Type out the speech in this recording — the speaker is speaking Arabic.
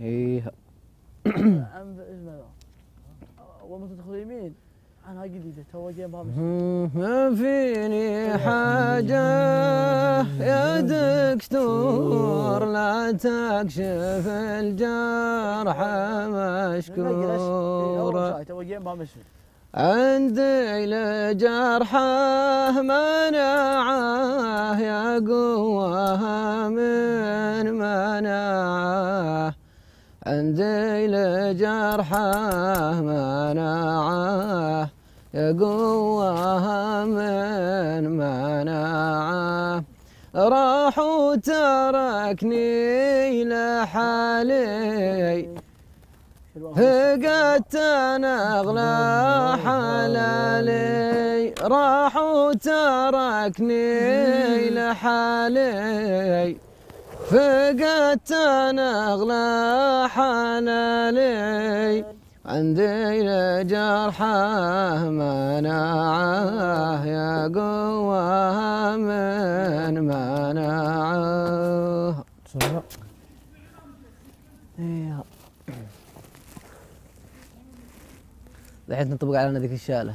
إيه. عن اسمه اول ما تدخل يمين عنها جديده تو مش ما فيني حاجة؟ يا دكتور لا تكشف الجرح مشكورة. تو جنبها مش عندي لجرحة مناعة يا قوة عندي لجرحه مناعه يا قوة من مناعه راح وتركني لحالي فقدت أنا أغلى حلالي. راح وتركني لحالي. فقدت أنا أغلى حلالي عندي لجرحه مناعة يا قوة من مناعة. إيه. الحين تنطبق علينا ذيك الشالة.